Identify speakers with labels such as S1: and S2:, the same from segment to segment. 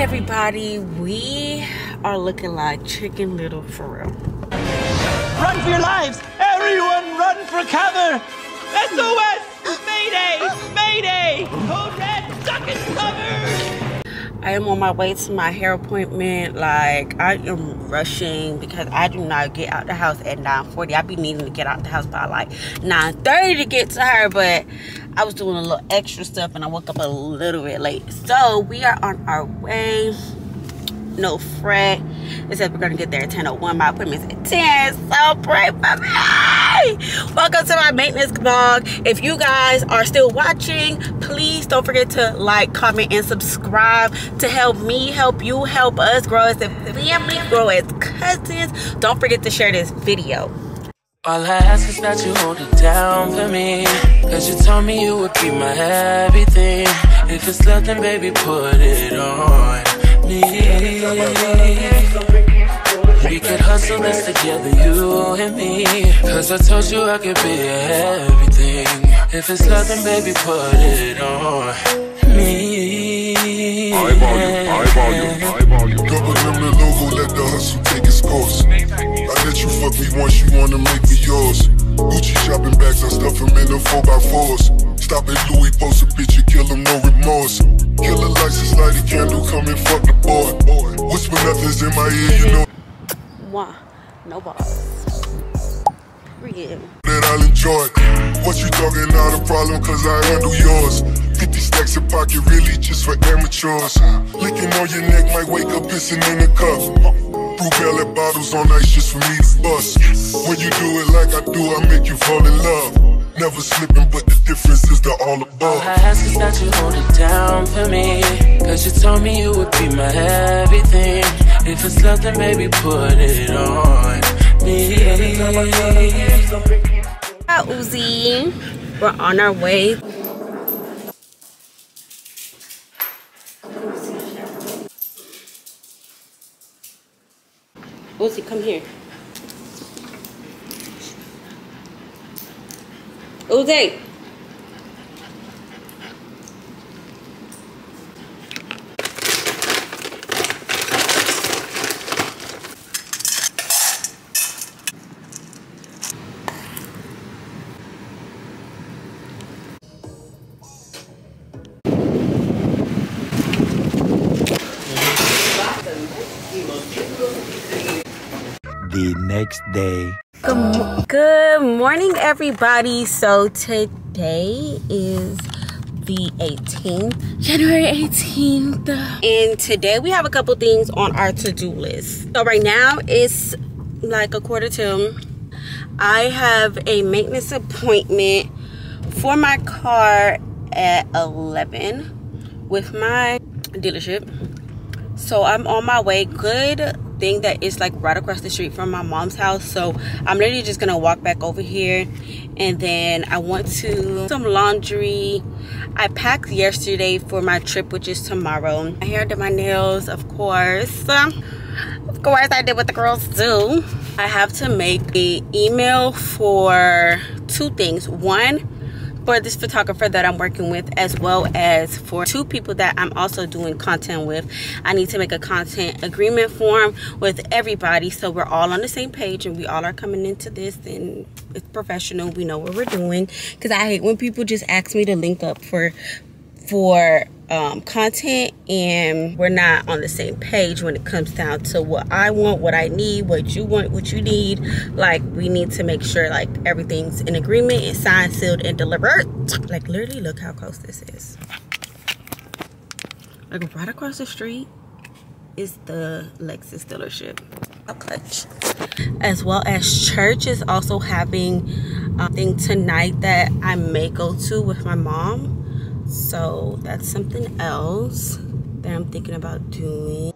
S1: everybody. We are looking like chicken little for real.
S2: Run for your lives. Everyone run for cover. Sos mayday. Mayday. Code red. Duck and cover
S1: i am on my way to my hair appointment like i am rushing because i do not get out the house at 9 40 i be needing to get out the house by like 9 30 to get to her but I was doing a little extra stuff and I woke up a little bit late. So we are on our way. No fret. It says we're gonna get there at 10.01. My appointment's at 10. So pray for me. Welcome to my maintenance vlog. If you guys are still watching, please don't forget to like, comment, and subscribe to help me, help you, help us grow as a family, grow as cousins. Don't forget to share this video.
S3: All I ask is that you hold it down for me. Cause you told me you would be my everything. If it's nothing, baby, put it on me. We could hustle together, you and me. Cause I told you I could be everything. If it's nothing, baby, put it on me.
S4: Eyeball you, eyeball you, eyeball you. Double them the logo, let the hustle take its course. I let you fuck me once, you wanna make me yours. Gucci shopping bags, I stuff them in the 4x4s. Stop at Louis, post a picture, kill them, no remorse. Kill a license, light a candle, come and fuck the boy. Whisper nothing's in my ear, you know.
S1: One, no balls. Real.
S4: That I'll enjoy. What you talking, not a problem, cause I handle yours. 50 stacks of pocket, really just for amateurs. Licking on your neck, might wake up pissing in the cup. Brew at bottles on ice just for me to bust. When you do it like I do, I make you fall in love. Never slipping, but difference is the all above.
S3: All I ask is that you hold it down for me. Cause you told me you would be my everything. If it's nothing, baby, put it on me.
S1: Hi, Uzi. We're on our way. Uzi, come here. Uzi.
S5: The next day.
S1: Good, good morning, everybody. So today is the 18th, January 18th. And today we have a couple things on our to-do list. So right now it's like a quarter to. I have a maintenance appointment for my car at 11 with my dealership. So I'm on my way. Good thing that is like right across the street from my mom's house. So I'm literally just gonna walk back over here and then I want to some laundry. I packed yesterday for my trip, which is tomorrow. My hair did my nails, of course. Of course, I did what the girls do. I have to make a email for two things. One, for this photographer that I'm working with as well as for two people that I'm also doing content with. I need to make a content agreement form with everybody so we're all on the same page and we all are coming into this and it's professional. We know what we're doing because I hate when people just ask me to link up for for um, content and we're not on the same page when it comes down to what I want, what I need, what you want, what you need. Like we need to make sure like everything's in agreement and signed, sealed, and delivered. Like literally look how close this is. Like right across the street is the Lexus dealership. A clutch. As well as church is also having a thing tonight that I may go to with my mom so that's something else that I'm thinking about doing.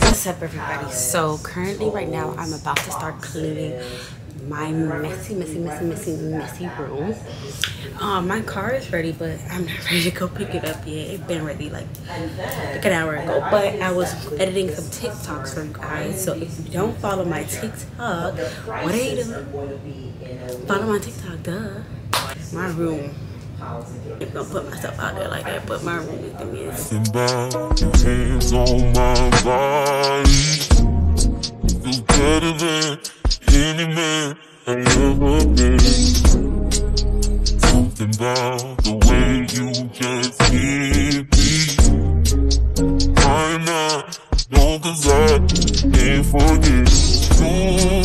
S1: What's up everybody? So currently right now I'm about to start cleaning my messy, messy, messy, messy, messy room. Um, my car is ready, but I'm not ready to go pick it up yet. It's been ready like, like an hour ago. But I was editing some TikToks for you guys. So if you don't follow my TikTok, what are you doing? Follow my TikTok, duh. My room. I'm gonna put myself out there like that, but my room is the mess.
S6: better than any man I ever been. Something about the way you just hit me. Why not? No, cause I can't forget. You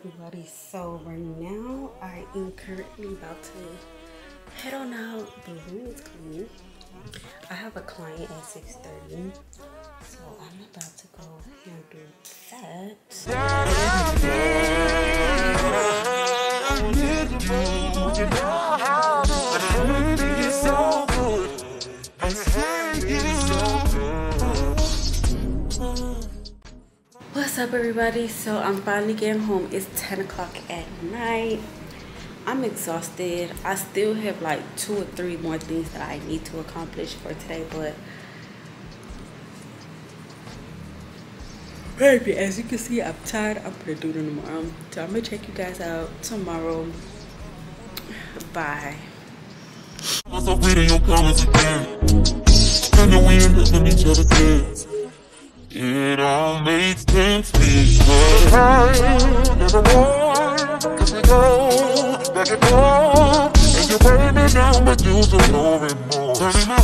S1: everybody? So right now, I am currently about to head on out. The room is clean. I have a client at 6:30, so I'm about to go handle that. What's up, everybody? So I'm finally getting home. It's 10 o'clock at night. I'm exhausted. I still have like two or three more things that I need to accomplish for today, but baby, as you can see, I'm tired. I'm gonna do it tomorrow. Um, so I'm gonna check you guys out tomorrow. Bye.
S6: I'm. It all makes sense because I never want Cause we go back and forth. And you burn me down but you so no remorse